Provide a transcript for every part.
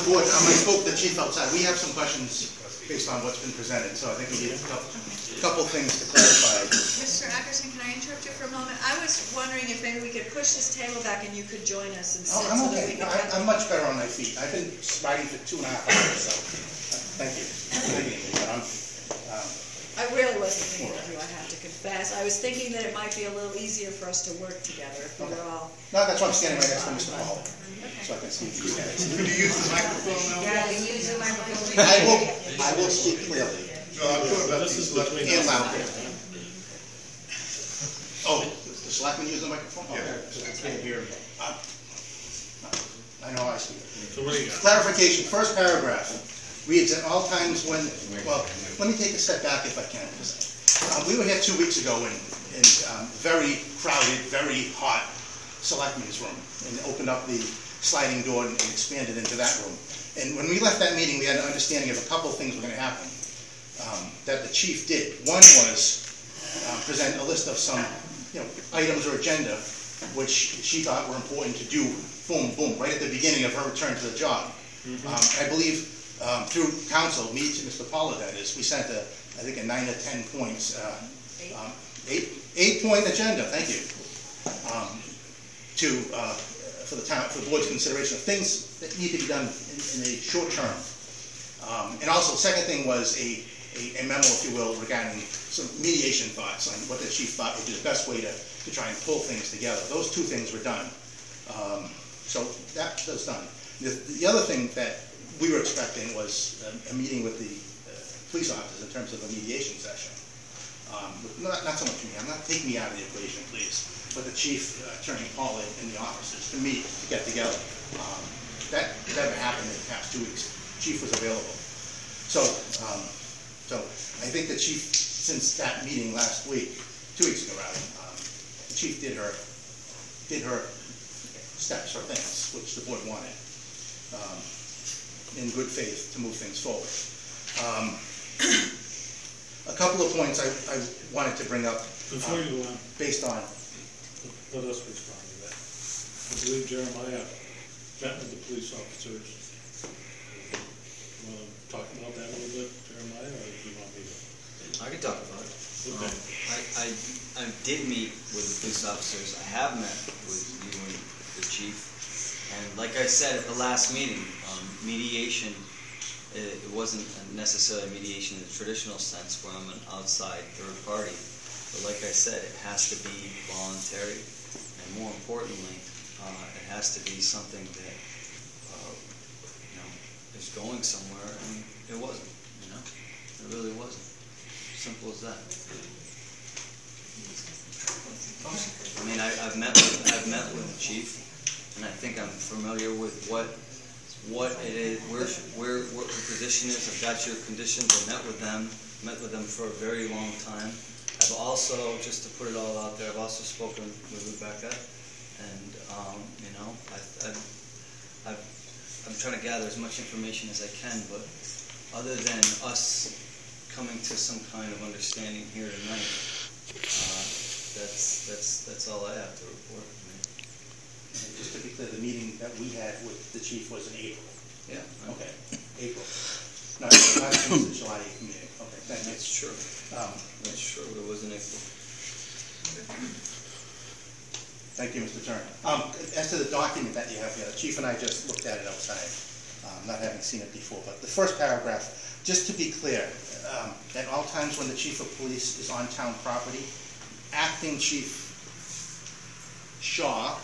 the board, um, I spoke to the chief outside, we have some questions based on what's been presented, so I think we need a couple, couple things to clarify. Mr. Ackerson, can I interrupt you for a moment? I was wondering if maybe we could push this table back and you could join us and sit. Oh, I'm so that we okay, I, I'm much better on my feet, I've been riding for two and a half hours, so, uh, thank you. Thank you, but I'm, um, I really wasn't thinking of you, I have to confess. I was thinking that it might be a little easier for us to work together if we were all. No, that's why I'm standing right next to Mr. Paul, so I can see these guys. Could you use the microphone now? Yeah, you use the microphone. I will, I will speak clearly No, I'm talking about This these is left and us. Oh, the selectman use the microphone? Yeah. Okay, I can't hear. Uh, I know I speak. So what do you got? Clarification, first paragraph reads, at all times when, well, let me take a step back if I can. 'cause, uh, We were here two weeks ago in, in um, very crowded, very hot selectmen's room, and opened up the sliding door and expanded into that room. And when we left that meeting, we had an understanding of a couple of things were gonna happen, um, that the chief did. One was uh, present a list of some, you know, items or agenda which she thought were important to do, boom, boom, right at the beginning of her return to the job. Um, I believe um, through council, me to Mr. Paula, that is, we sent a, I think a nine or 10 points, uh, um, eight, eight-point agenda, thank you, um, to, uh, for the town, for the board's consideration of things that need to be done in in the short term. Um, And also, the second thing was a a a memo, if you will, regarding some mediation thoughts on what the chief thought would be the best way to, to try and pull things together. Those two things were done. Um, So that, was done. The, the other thing that we were expecting was a, a meeting with the police officers in terms of a mediation session. Um, Not, not so much me, I'm not, take me out of the equation, please, but the chief, uh, Attorney Paul, and the officers to meet, to get together. Um, That never happened in the past two weeks. Chief was available. So, um, so I think the chief, since that meeting last week, two weeks ago rather, um, the chief did her, did her steps or things, which the board wanted, um, in good faith to move things forward. Um, A couple of points I, I wanted to bring up Before you go on, based on, let us respond to that. I believe Jeremiah met with the police officers. Want to talk about that a little bit, Jeremiah, or do you want me to? I could talk about it. Okay. Um, I, I, I did meet with the police officers, I have met with you and the chief, and like I said at the last meeting, um, mediation, it, it wasn't necessarily mediation in the traditional sense where I'm an outside third party, but like I said, it has to be voluntary, and more importantly, uh, it has to be something that, uh, you know, is going somewhere, and it wasn't, you know, it really wasn't. Simple as that. I mean, I, I've met with, I've met with the chief, and I think I'm familiar with what, what it is, where, where, what position is, I've got your conditions, I met with them, met with them for a very long time. I've also, just to put it all out there, I've also spoken with Rebecca, and, um, you know, I, I've, I'm trying to gather as much information as I can, but other than us coming to some kind of understanding here tonight, uh, that's, that's, that's all I have to report. And just to be clear, the meeting that we had with the chief was in April. Yeah. Okay, April. Not, not since the July 8th meeting. Okay, thank you. That's true. Um, That's true, it was in April. Thank you, Mr. Turner. Um, As to the document that you have here, the chief and I just looked at it outside, um, not having seen it before, but the first paragraph, just to be clear, um, at all times when the chief of police is on town property, acting chief Shaw,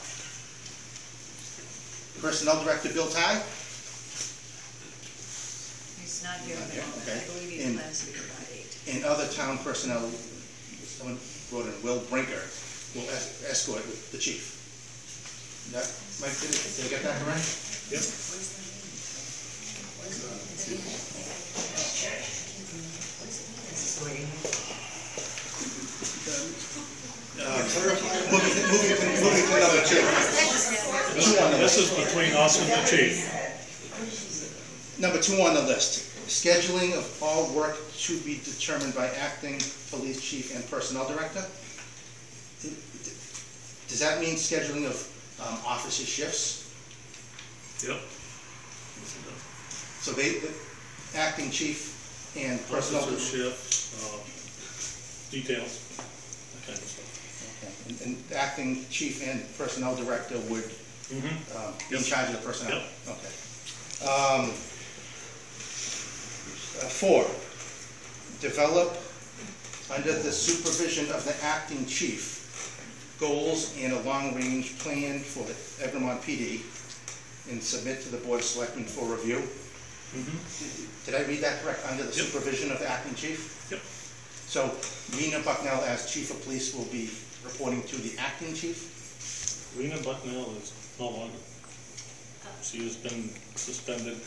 personnel director Bill Ty, He's not here, Not but here, I okay. believe he And- plans to be here by eight. and other town personnel, someone wrote in, Will Brinker, will es- escort with the chief. That, Mike, did I- did I get that correct? Yep. Uh, moving, moving, to- moving to number two. Two on the This is between us and the chief. Number two on the list, scheduling of all work to be determined by acting police chief and personnel director. Does that mean scheduling of um, officer shifts? Yep. So they, the acting chief and personnel. Officer shifts, uh, details, that kind of stuff. Okay. And- And acting chief and personnel director would Mm-hmm. um, be in charge of the personnel? Yep. Okay. Um, uh, Four, develop under the supervision of the acting chief, goals and a long-range plan for the Egremont PD and submit to the board of selectmen for review. Did I read that correct? Under the Yep. supervision of the acting chief? Yep. So Rena Bucknell as chief of police will be reporting to the acting chief? Rena Bucknell is no longer. She has been suspended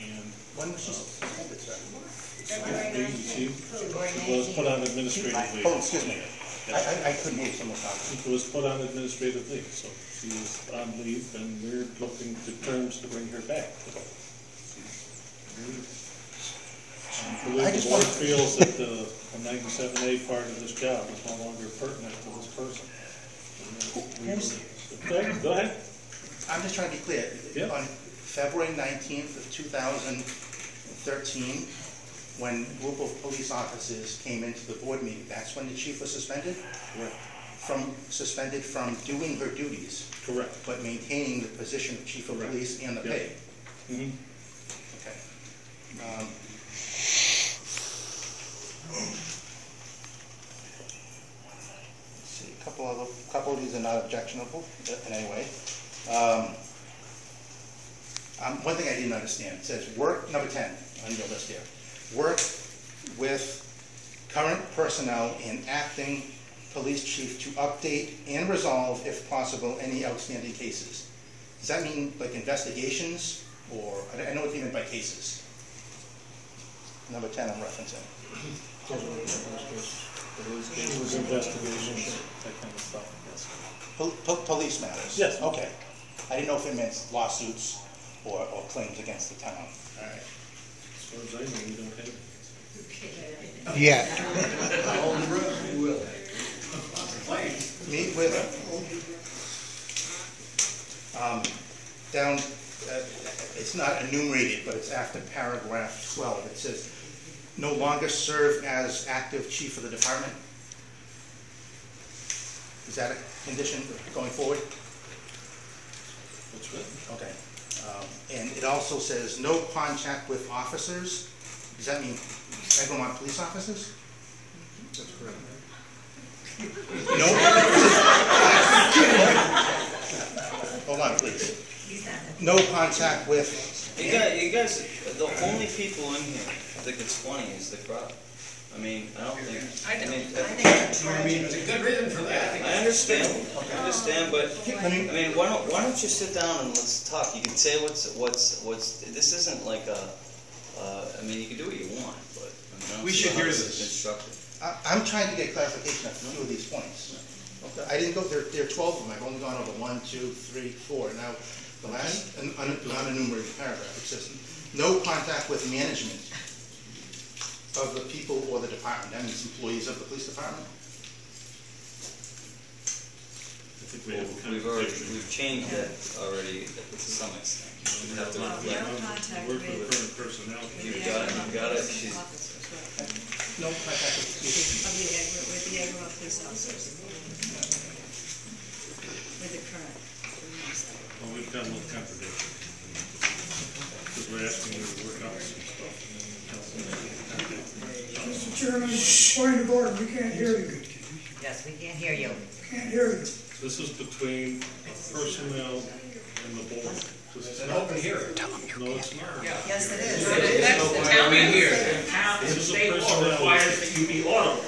and When was she uh, suspended, sir? she, she was put on administrative leave. Oh, excuse me. I, I, I couldn't hear someone talking. She was put on administrative leave, so she is on leave and we're looking to terms to bring her back. I believe the just board want- feels that the ninety-seven A part of this job is no longer pertinent to this person. Okay, go ahead. I'm just trying to be clear. Yeah. On February nineteenth of two thousand thirteen, when a group of police officers came into the board meeting, that's when the chief was suspended? Correct. From, suspended from doing her duties, Correct. but maintaining the position of chief of Correct. police and the Yeah. pay? Mhm. Okay. Um, let's See, a couple of, couple of these are not objectionable in any way. Um, um, one thing I didn't understand, it says, work, number ten on your list here, work with current personnel and acting police chief to update and resolve, if possible, any outstanding cases. Does that mean like investigations, or, I I know what you mean by cases. Number ten I'm referencing. It was investigations, that kind of stuff, yes. Po- po- Police matters? Yes. Okay. I didn't know if it meant lawsuits or, or claims against the town. All right. As far as I know, we don't have it. Yeah, Meet with, um, down, uh, it's not enumerated, but it's after paragraph twelve. It says, no longer serve as active chief of the department. Is that a condition going forward? That's right. Okay. Um, And it also says, no contact with officers. Does that mean Egremont police officers? That's correct. No? Hold on, please. No contact with, You guys, you guys, the only people in here that think it's funny is the crowd. I mean, I don't think, I mean, I mean, there's a good reason for that. I understand, I understand, but, I mean, why don't, why don't you sit down and let's talk? You can say what's, what's, what's, this isn't like a, uh, I mean, you can do what you want, but, I mean, I don't We should hear this is constructive. I- I'm trying to get clarification on a few of these points. Okay, I didn't go, there, there are twelve of them, I've only gone over one, two, three, four. Now, the last, un- un- non-enumerated paragraph, it says, no contact with management of the people or the department, and its employees of the police department? I think we have a We've already, we've changed that already to some extent. We have to reflect. contact Work with with, current personnel. with You've got it, Egremont you've got it. She's- No contact with, excuse the, Egremont- oh, with the Egremont police officers. With the current. Well, we've got a little contradiction. Because we're asking you to work out some stuff. and then you tell us that you can't do it. Mr. Chairman, point of order, we can't hear you, Yes, we can't hear you. can't hear you. This is between personnel and the board. This is An not- open hearing. No, it's not. Yes, it is. That's the town in here. The town, the This is a state law personnel requires that you be audible.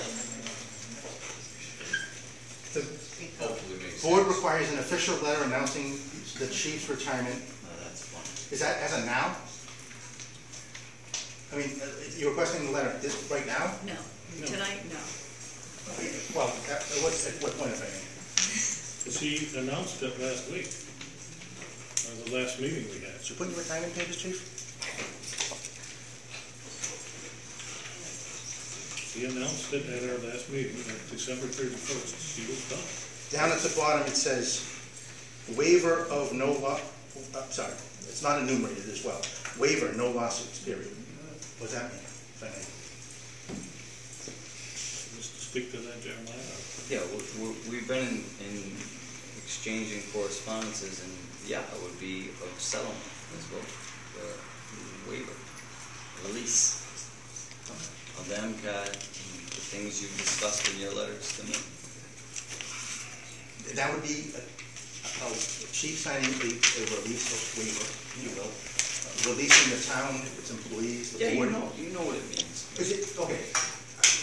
The board requires an official letter announcing the chief's retirement. Oh, that's funny. Is that as of now? I mean, uh, you're requesting the letter this, right now? No, tonight, no. Well, at what, at what point, if any? She announced it last week, or the last meeting we had. Did you put in your retirement papers, chief? She announced it at our last meeting, on December thirty-first, she was done. Down at the bottom, it says waiver of no law, I'm sorry, it's not enumerated as well. Waiver, no lawsuits, period. What does that mean? If I may? Just to speak to that, Jeremiah. Yeah, we- we- we've been in, in exchanging correspondences, and yeah, it would be a settlement as well, the waiver, release of the MCAD, and the things you've discussed in your letters to me. That would be a, a chief signing a, a release of waiver, you will, releasing the town, its employees, the Yeah, you board. know, you know what it means. Is it, okay,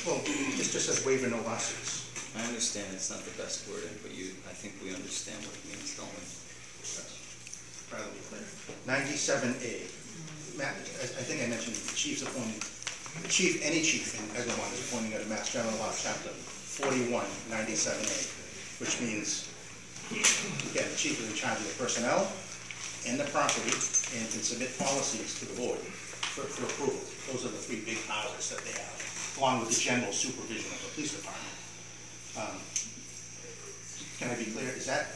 well, this just says waiver, no lawsuits. I understand it's not the best wording, but you, I think we understand what it means, don't we? Rather be clear. Ninety-seven A, Matt, I, I think I mentioned the chief's appointing, the chief, any chief in Egremont is appointing under Mass General Law, Chapter forty-one, ninety-seven A, which means, again, the chief is in charge of the personnel and the property, and can submit policies to the board for, for approval. Those are the three big powers that they have, along with the general supervision of the police department. Um, Can I be clear, is that,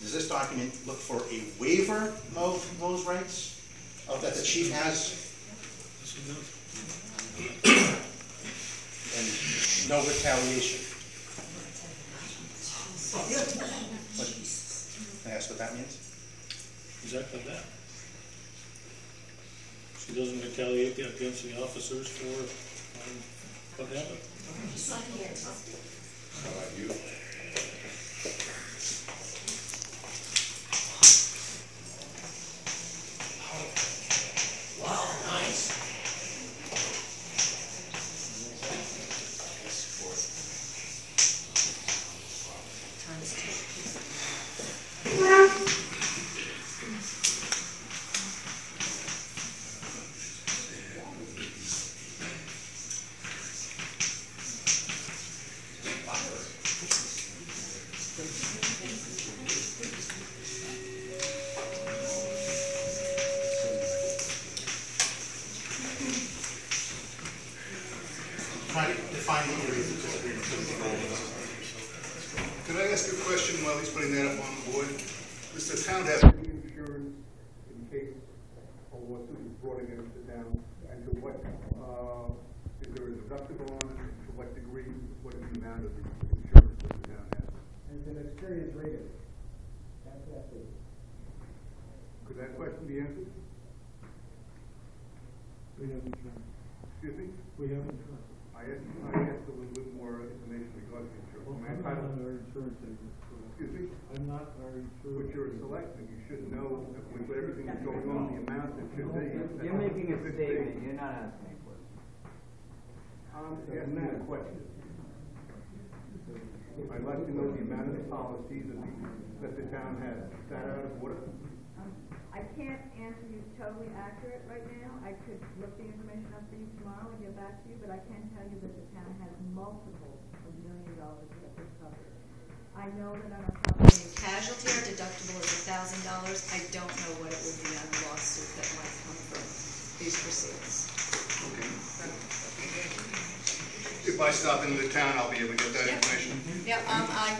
does this document look for a waiver of those rights? Of that the chief has and no retaliation? Can I ask what that means? Exactly that. She doesn't retaliate against the officers for, um, what happened. Try Does the town have any insurance in case a lawsuit is brought against the town? And to what, uh, is there a deductible on it? To what degree, what is the amount of the insurance that the town has? There's an experience rating. That's, that's it. Could that question be answered? We have insurance. Excuse me? We have insurance. I asked, I asked a little bit more information regarding insurance. Well, Am I I'm not entitled- our insurance agent. Excuse me? I'm not our But insurance. you're a selectman, you should know that with everything that's going on, the amount that should be. You're making a statement, you're not asking a question. I'm asking a question. I'd like to know the amount of the policies that the, that the town has. Is that out of order? Um, I can't answer you totally accurate right now. I could look the information up for you tomorrow and get back to you, but I can tell you that the town has multiple of million dollars worth of coverage. I know that on our property Casualty, our deductible is a thousand dollars. I don't know what it would be on a lawsuit that might come from these proceedings. If I stop into the town, I'll be able to get that Yeah. information. Yeah, um, I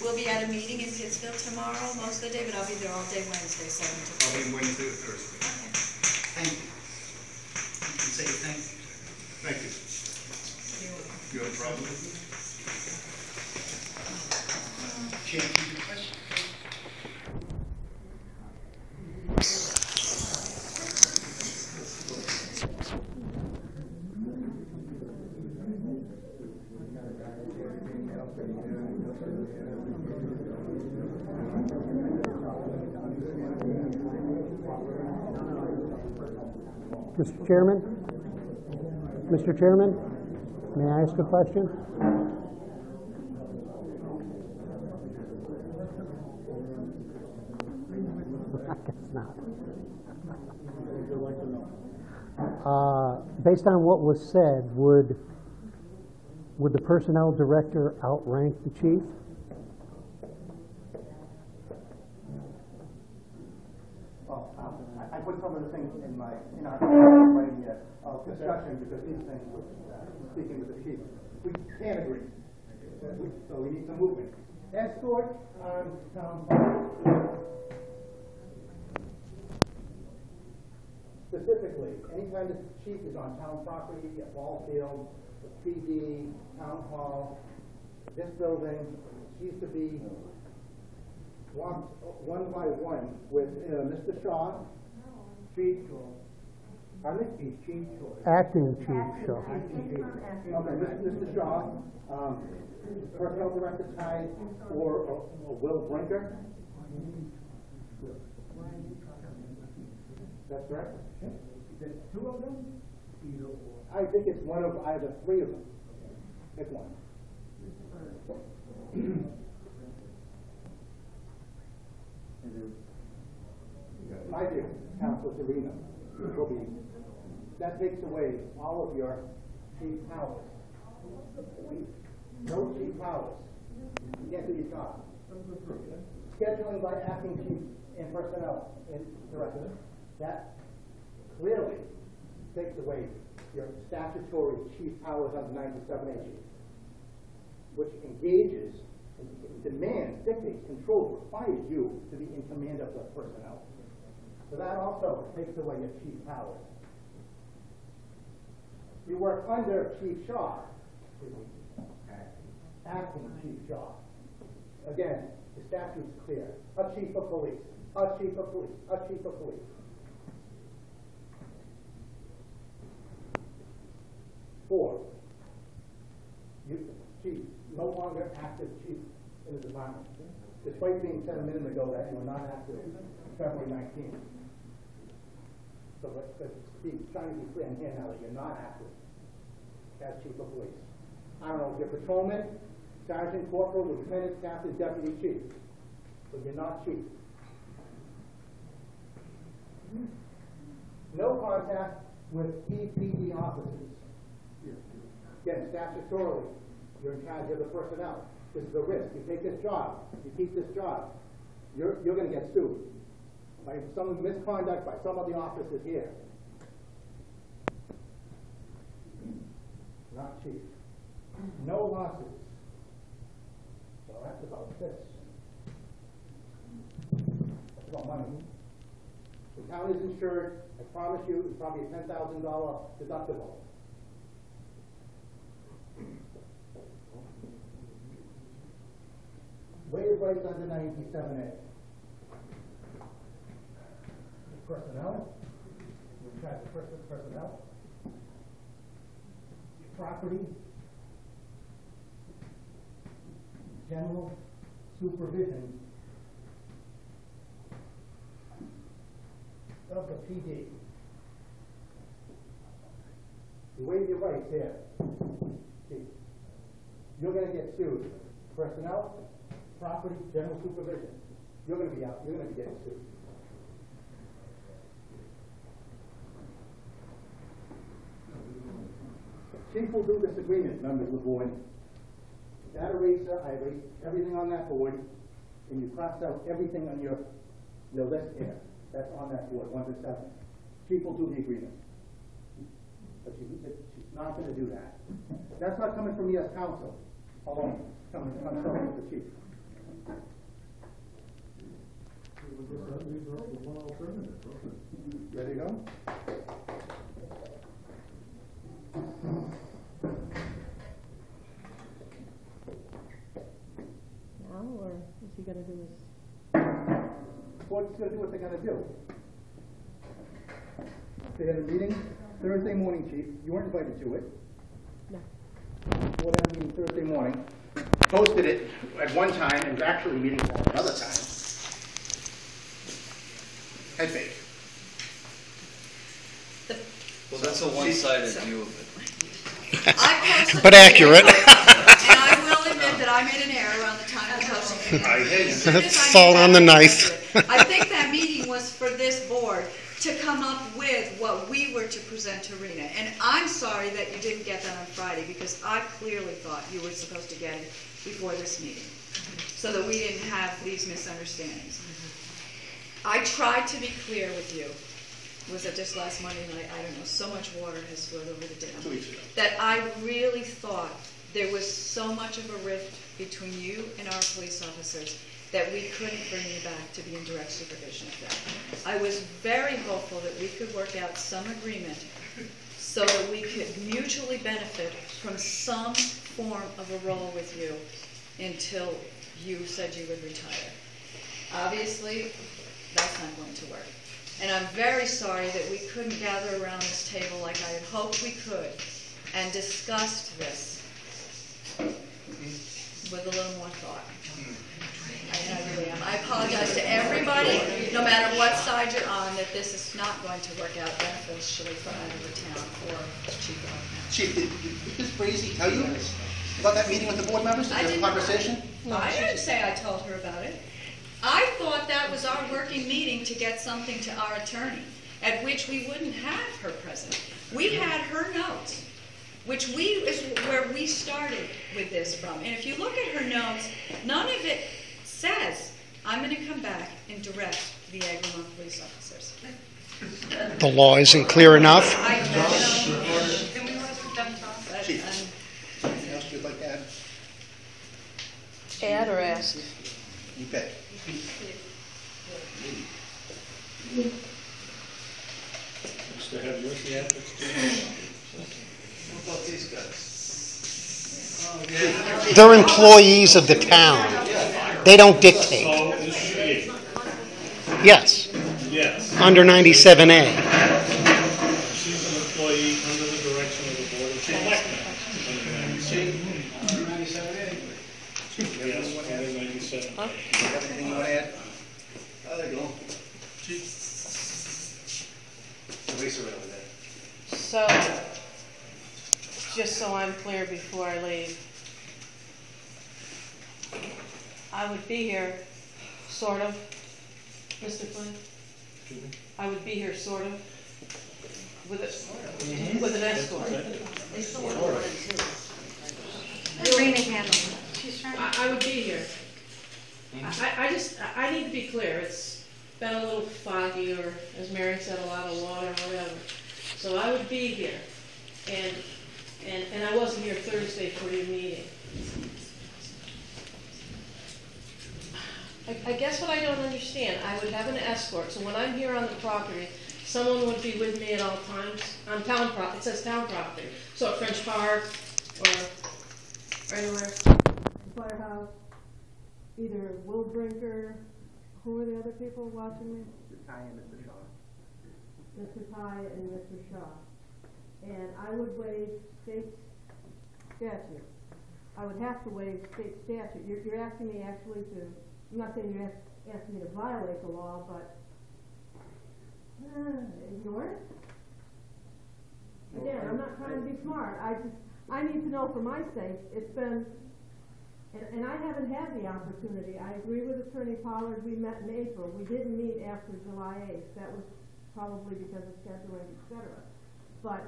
will be at a meeting in Pittsfield tomorrow, most of the day, but I'll be there all day Wednesday, seven to I'll four. be Wednesday or Thursday. Thank you. You can say thank you. Thank you. You have a problem? Can't keep your question. Mr. Chairman? Mr. Chairman, may I ask a question? I guess not. Uh, Based on what was said, would, would the personnel director outrank the chief? Well, um, I I put some of the things in my, in our, my uh, uh, discussion, because these things, was, uh, speaking with the chief, we can't agree. So we need some movement. Escort town property. Typically, anytime the chief is on town property, a ball field, the PD, town hall, this building, used to be one, one by one with, uh, Mr. Shaw, Chief, pardon me? Chief Acting chief, so. Okay, Mr. Shaw, um, personnel director Ty, or, or or Will Brinker. That's correct? Is it two of them? Either or. I think it's one of either three of them. Pick one. My view, Council Serena, will be, that takes away all of your chief powers. No chief powers. You can't do your job. Scheduling by acting chief and personnel and director, that clearly takes away your statutory chief powers under ninety-seven A which engages, and demands, dictates, controls, requires you to be in command of the personnel. So that also takes away your chief powers. You work under Chief Shaw, acting Chief Shaw. Again, the statute's clear, a chief of police, a chief of police, a chief of police. Four, you, chief, no longer active chief in the department, despite being said a minute ago that you were not active February nineteenth. So, but, but Steve, trying to be clear in here now that you're not active as chief of police. I don't know, if you're patrolman, sergeant, corporal, lieutenant, captain, deputy chief, but you're not chief. No contact with EPD officers. Again, statutorily, you're in charge of the personnel. This is a risk. You take this job, you keep this job, you're, you're gonna get sued by some misconduct by some of the officers here. Not cheap. No losses. So that's about this. That's about money. The town is insured, I promise you, it's probably a ten thousand dollar deductible. Waive rights under ninety-seven A. Personnel, we to person, personnel. Property. General supervision of the PD. You waive your rights here. See, You're gonna get sued. Personnel, property, general supervision. You're gonna be out, you're gonna be getting sued. Chief will do this agreement, members of the board. That eraser, I erased everything on that board, and you crossed out everything on your, your list here. That's on that board, one to seven. Chief will do the agreement. But she, she's not gonna do that. That's not coming from me as counsel alone, It's coming, coming from the chief. Ready to go? Now, or is he gonna do his? Board's gonna do what they're gonna do. They had a meeting Thursday morning, chief, you weren't invited to it. No. Board had a meeting Thursday morning, posted it at one time, and was actually meeting at another time. That's a one-sided view of it. I But accurate. And I will admit that I made an error around the time of posting. it. I hear you. As soon as I Fall on the knife. I think that meeting was for this board to come up with what we were to present to Rena. And I'm sorry that you didn't get that on Friday, because I clearly thought you were supposed to get it before this meeting, so that we didn't have these misunderstandings. I tried to be clear with you. Was it just last Monday night? I don't know. So much water has flowed over the dam. Two weeks ago. That I really thought There was so much of a rift between you and our police officers that we couldn't bring you back to be in direct supervision of that. I was very hopeful that we could work out some agreement so that we could mutually benefit from some form of a role with you until you said you would retire. Obviously, that's not going to work. And I'm very sorry that we couldn't gather around this table like I had hoped we could and discussed this with a little more thought. I, I really am. I apologize to everybody, no matter what side you're on, that this is not going to work out beneficially for either the town or Chief Bucknell. Chief, did, did Ms. Brazy tell you about that meeting with the board members? I Did you have a didn't- conversation? I didn't say I told her about it. I thought that was our working meeting to get something to our attorney, at which we wouldn't have her present. We had her notes, which we, is where we started with this from. And if you look at her notes, none of it says, I'm gonna come back and direct the Egremont police officers. The law isn't clear enough? I don't know. But, Chief. Anything else you'd like to add? Add or ask? You bet. Mr. Have you the ethics? What about these guys? They're employees of the town. They don't dictate. So is she, Yes, yes. under 97A. She's an employee under the direction of the Board of Selectmen. Yes, under ninety-seven. You have anything you want to add? Oh, there you go. Eraser over there. So, just so I'm clear before I leave, I would be here, sort of, Mr. Flynn? I would be here, sort of, with a, mm-hmm. with an escort. Irina handled it. She's trying to. I, I would be here. I, I- I just, I- I need to be clear, it's been a little foggy, or as Mary said, a lot of water, or whatever. So I would be here, and, and, and I wasn't here Thursday for your meeting. I, I guess what I don't understand, I would have an escort, so when I'm here on the property, someone would be with me at all times, on town prop, it says town property, so at French Park, or or anywhere. Firehouse, either Will Brinker, who are the other people watching me? Mr. Ty and Mr. Mr. Ty and Mr. Shaw. And I would waive state statute. I would have to waive state statute. You're, you're asking me actually to, I'm not saying you're ask, asking me to violate the law, but, uh, ignore it? Again, I'm not trying to be smart. I just, I need to know for my sake, it's been, and, and I haven't had the opportunity. I agree with Attorney Pollard, we met in April. We didn't meet after July eighth. That was probably because of scheduling, et cetera. But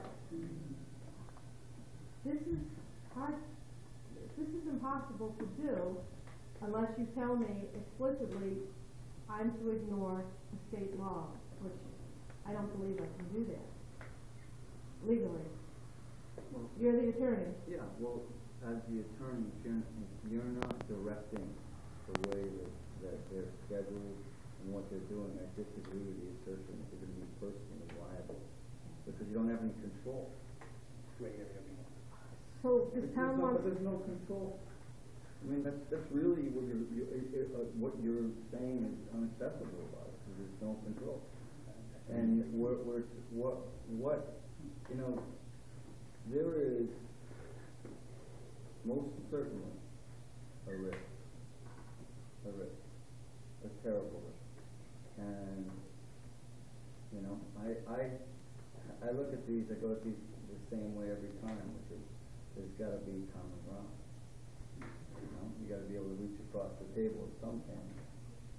this is hard, this is impossible to do unless you tell me explicitly, I'm to ignore the state law, which I don't believe I can do that legally. You're the attorney. Yeah, well, as the attorney, you're, you're not directing the way that, that they're scheduled and what they're doing. I disagree with the assertion that they're gonna be personally liable, because you don't have any control. So this There's town no- wants, There's no control. I mean, that's, that's really what you're, you, uh, uh, what you're saying is unacceptable about it, because there's no control. And we're, we're, what, what, you know, there is most certainly a risk, a risk, a terrible risk. And, you know, I, I, I look at these, I go at these the same way every time, which is, there's gotta be common ground. You know, you gotta be able to reach across the table at some point.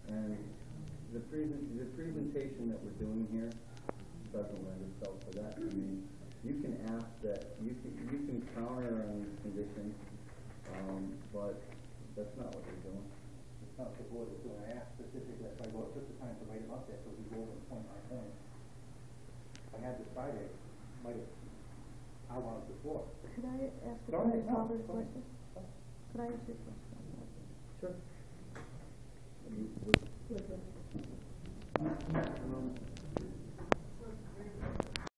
And the present, the presentation that we're doing here doesn't lend itself to that. I mean, you can ask that, you can, you can counter on these conditions, um, but that's not what they're doing not the board is doing. I asked specifically, that's why I took the time to write them up there, so we go over point by point. I had this Friday, might have, I wanted before. Could I ask a Don't- no, follow-up go ahead. question? Could I ask you a question? Sure. With the-